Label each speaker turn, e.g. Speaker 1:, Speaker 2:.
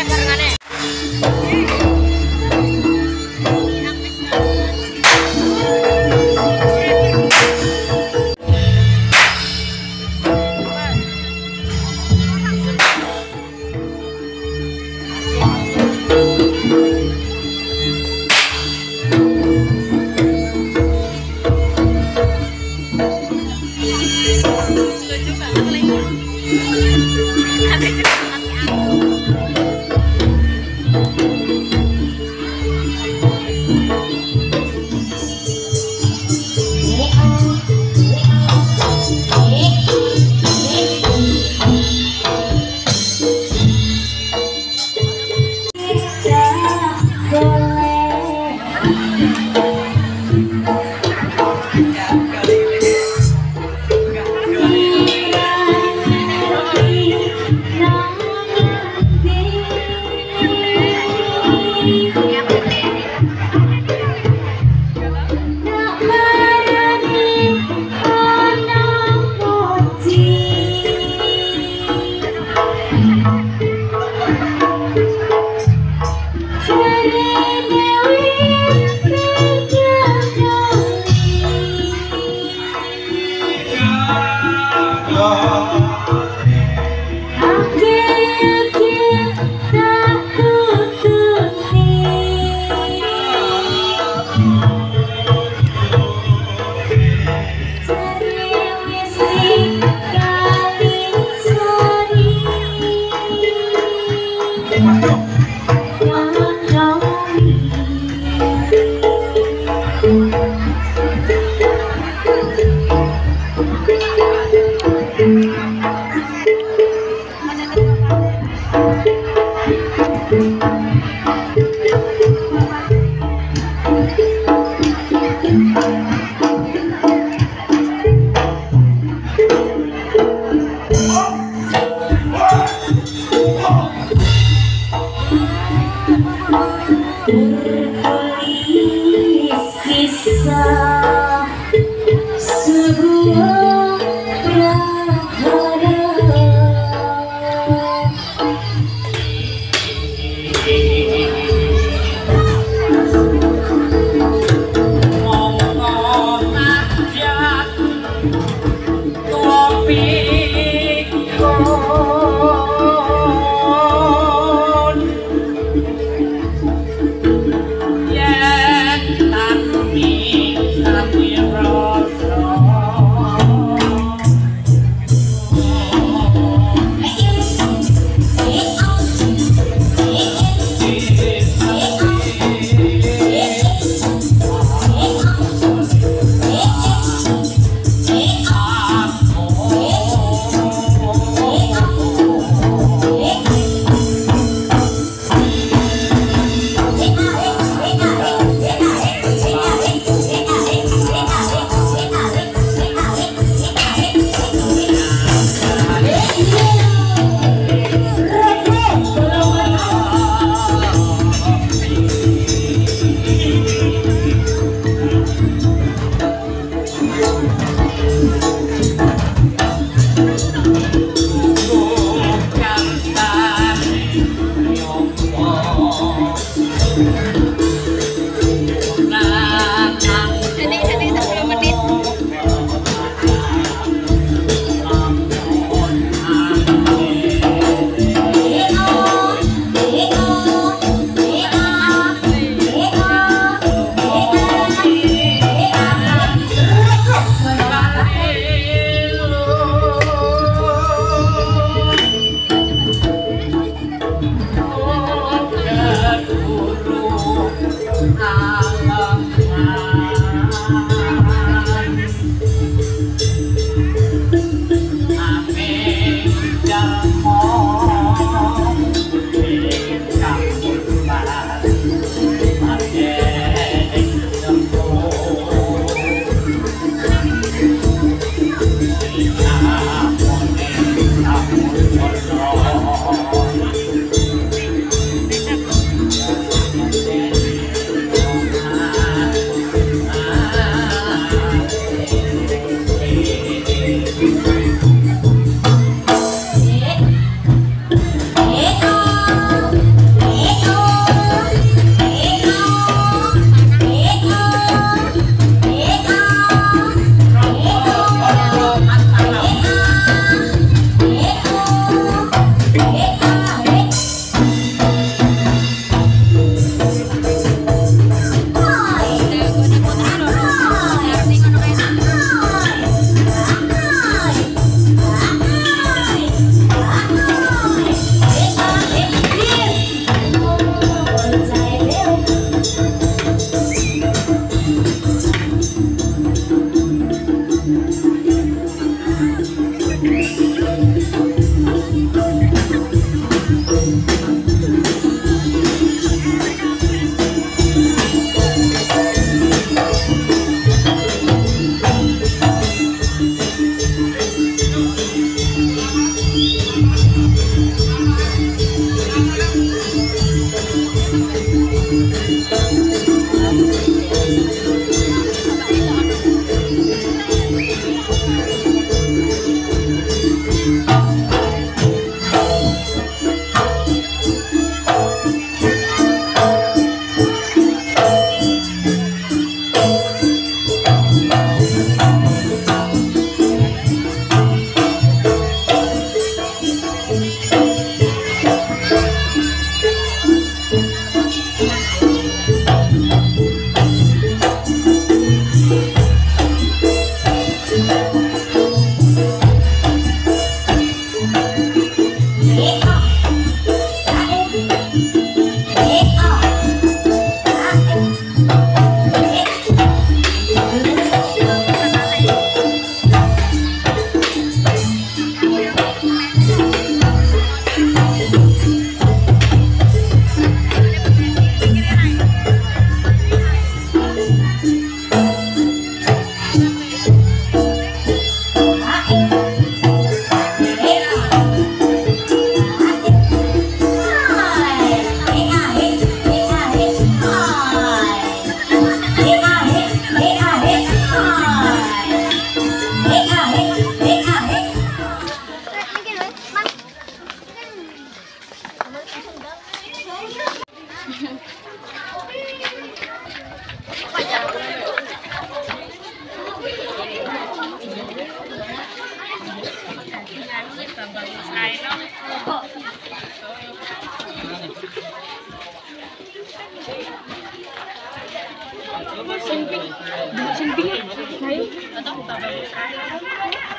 Speaker 1: Gracias. kisah sebuah Sinting. Sinting. Tayo.